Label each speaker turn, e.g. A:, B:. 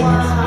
A: one.